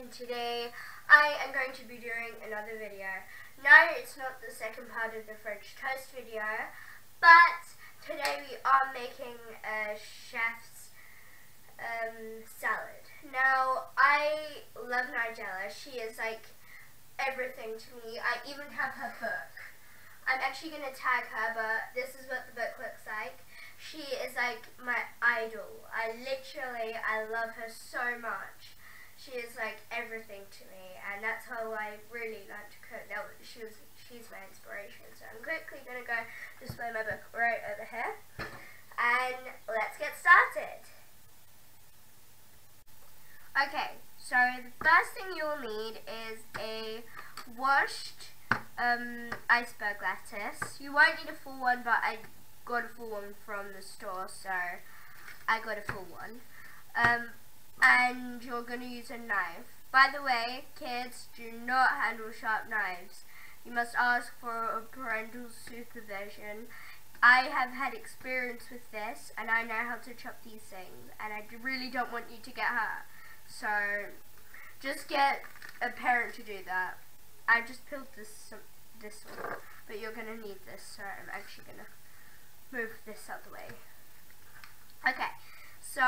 and today I am going to be doing another video. No, it's not the second part of the French toast video, but today we are making a chef's um, salad. Now, I love Nigella. She is like everything to me. I even have her book. I'm actually going to tag her, but this is what the book looks like. She is like my idol. I literally, I love her so much. She is like everything to me, and that's how I really learned to cook. That was, she was, she's my inspiration. So I'm quickly gonna go display my book right over here, and let's get started. Okay, so the first thing you'll need is a washed um, iceberg lettuce. You won't need a full one, but I got a full one from the store, so I got a full one. Um, and you're going to use a knife. By the way, kids, do not handle sharp knives. You must ask for a parental supervision. I have had experience with this, and I know how to chop these things, and I really don't want you to get hurt. So, just get a parent to do that. I just peeled this this one, but you're going to need this, so I'm actually going to move this out the way. Okay, so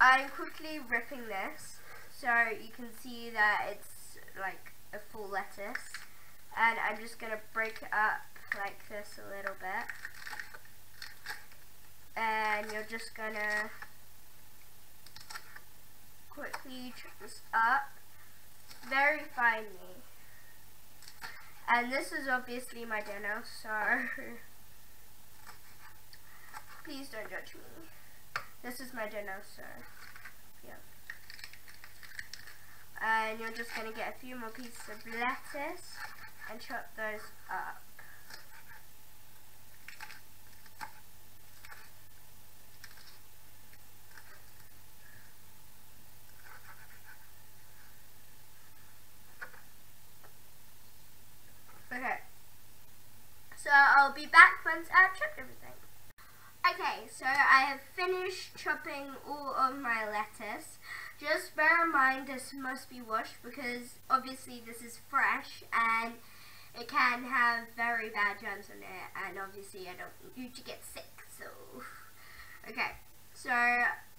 I'm quickly ripping this so you can see that it's like a full lettuce. And I'm just going to break it up like this a little bit. And you're just going to quickly chop this up very finely. And this is obviously my dinner so Please don't judge me. This is my dinner, so yeah. And you're just going to get a few more pieces of lettuce and chop those up. Okay. So I'll be back once I've chopped everything. Okay, so I have finished chopping all of my lettuce. Just bear in mind this must be washed because obviously this is fresh and it can have very bad germs on it and obviously I don't want you to get sick, so... Okay, so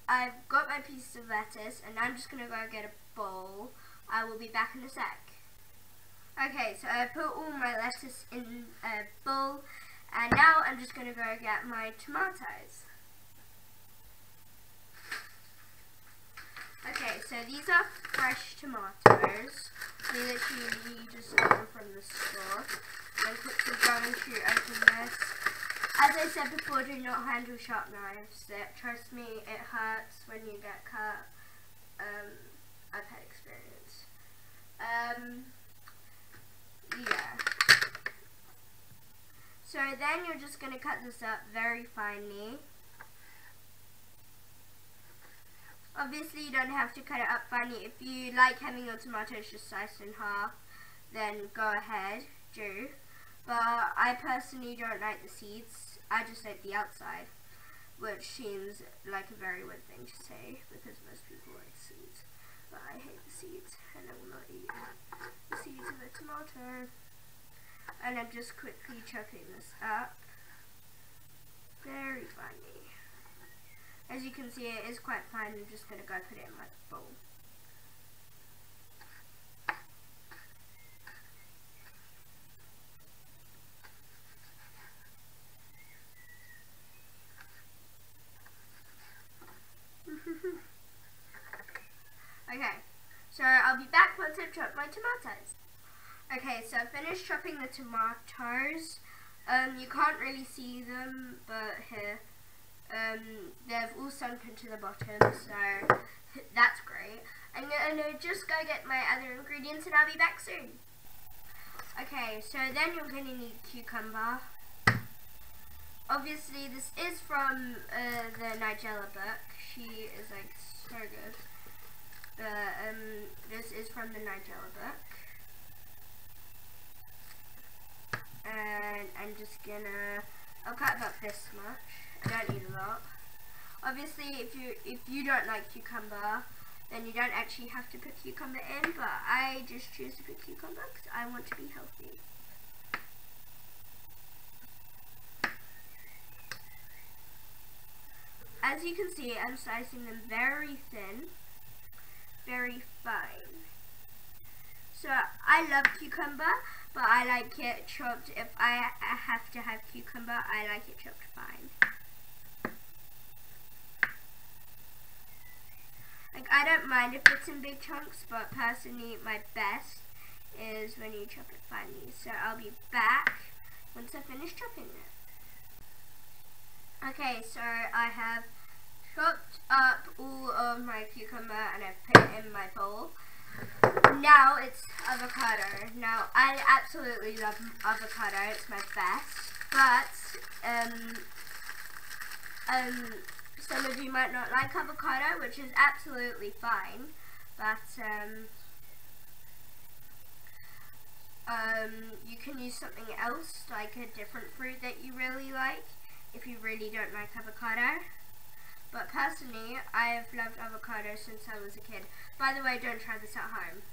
I've got my pieces of lettuce and I'm just going to go get a bowl. I will be back in a sec. Okay, so I put all my lettuce in a bowl and now I'm just going to go get my tomatoes. Okay, so these are fresh tomatoes. They literally just got from the store. I'm quickly going to open this. As I said before, do not handle sharp knives. Trust me, it hurts when you get cut. Um, I've had experience. Um, yeah. So then you're just going to cut this up very finely. Obviously you don't have to cut it up finely. If you like having your tomatoes just sliced in half, then go ahead, do. But I personally don't like the seeds. I just like the outside. Which seems like a very weird thing to say because most people like seeds. But I hate the seeds and I will not eat the seeds of a tomato and I'm just quickly chopping this up very funny. As you can see it is quite fine, I'm just going to go put it in my bowl. okay, so I'll be back once I've chopped my tomatoes. Okay, so I finished chopping the tomatoes. Um, you can't really see them, but here. Um, they've all sunk into the bottom, so that's great. I'm gonna just go get my other ingredients and I'll be back soon. Okay, so then you're gonna need cucumber. Obviously, this is from uh, the Nigella book. She is like so good. But um, this is from the Nigella book. And I'm just gonna I'll cut about this much I don't need a lot obviously if you if you don't like cucumber then you don't actually have to put cucumber in, but I just choose to put cucumber because I want to be healthy. As you can see, I'm slicing them very thin, very fine. So I love cucumber, but I like it chopped. If I have to have cucumber, I like it chopped fine. Like I don't mind if it's in big chunks, but personally my best is when you chop it finely. So I'll be back once I finish chopping it. Okay, so I have chopped up all of my cucumber and I've put it in my bowl. Now it's avocado. Now I absolutely love avocado, it's my best. But um um some of you might not like avocado, which is absolutely fine. But um um, you can use something else, like a different fruit that you really like, if you really don't like avocado. But personally, I've loved avocado since I was a kid. By the way, don't try this at home.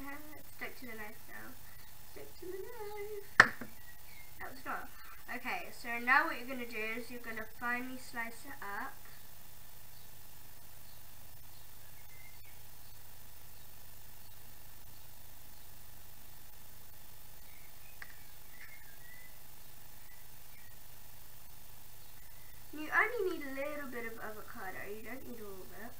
Uh, stick to the knife now. Stick to the knife. That was not. Okay, so now what you're going to do is you're going to finely slice it up. only need a little bit of avocado, you don't need all of it.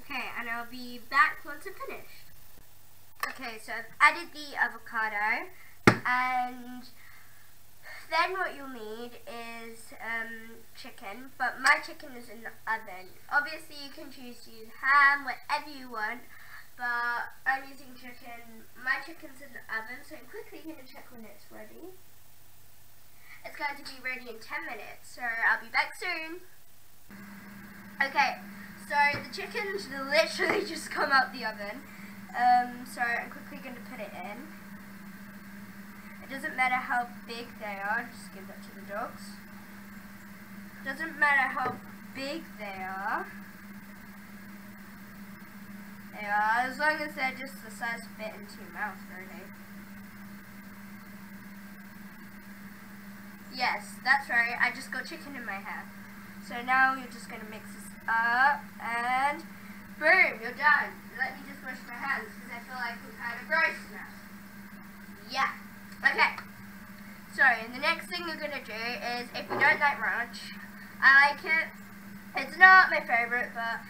Okay, and I'll be back once I'm finished. Okay, so I've added the avocado and then what you'll need is um, chicken, but my chicken is in the oven. Obviously you can choose to use ham, whatever you want, but I'm using chicken. My chicken's in the oven, so I'm quickly going to check when it's ready. It's going to be ready in 10 minutes, so I'll be back soon. Okay, so the chicken's literally just come out the oven, um, so I'm quickly going to put it in. It doesn't matter how big they are, just give that to the dogs. Doesn't matter how big they are. They are, as long as they're just the size fit into your mouth, really. Yes, that's right, I just got chicken in my hair. So now you're just going to mix this up, and boom, you're done. Let me just wash my hands, because I feel like I'm kind of gross now. Yeah. Okay. So, the next thing you're going to do is, if you don't like ranch, I like it. It's not my favourite, but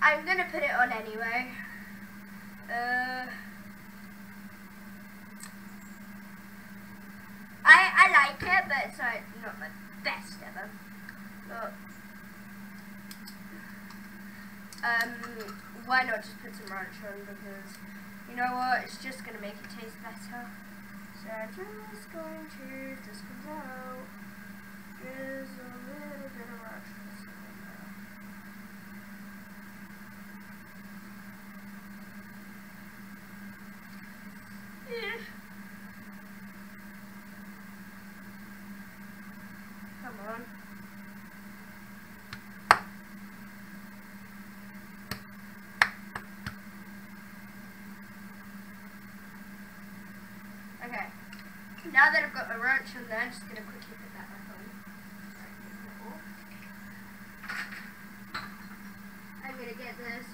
I'm going to put it on anyway. Uh, I, I like it, but it's like not my best ever. Um, why not just put some ranch on, because, you know what, it's just going to make it taste better. So I'm just going to, if this comes out, a little bit of rock Yeah. Eh. Come on. Okay. Now that I've got my ranch on there, I'm just going to quickly put that back on. I'm going to get this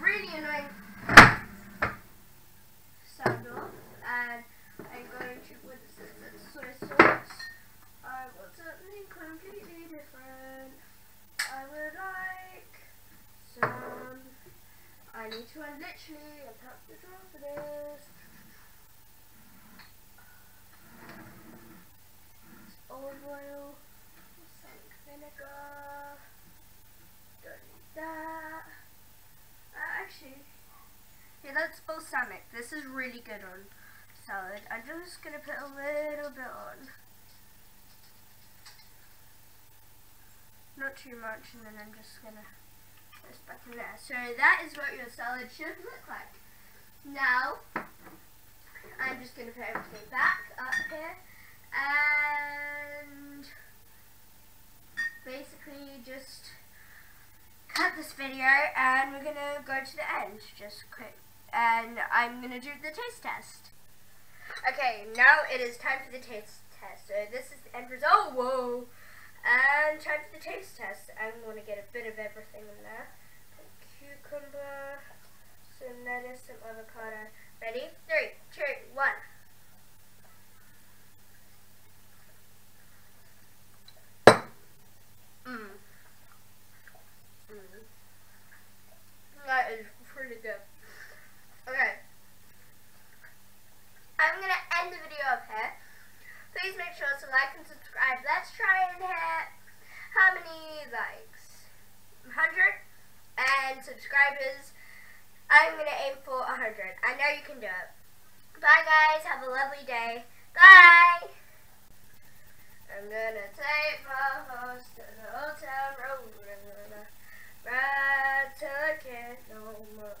really annoying sound off. And I'm going to put this soy sauce. I want something completely different. I would like some... I need to literally, I have to draw for this. olive oil, some vinegar, don't need that. Uh, actually, that's balsamic. This is really good on salad. I'm just going to put a little bit on. Not too much, and then I'm just going to put this back in there. So that is what your salad should look like. Now, I'm just going to put everything back up here. And basically just cut this video and we're going to go to the end. Just quick. And I'm to do the taste test. Okay, now it is time for the taste test. So this is the end result. Whoa. And time for the taste test. I'm to get a bit of everything in there. Cucumber, some lettuce, some avocado. Ready? Three, two, one. like and subscribe. Let's try and hit how many likes? 100? And subscribers, I'm going to aim for 100. I know you can do it. Bye guys, have a lovely day. Bye! I'm going to take my horse to the old town road. I'm going to ride till I can't no more.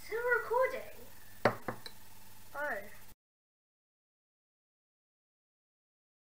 Still recording. Oh.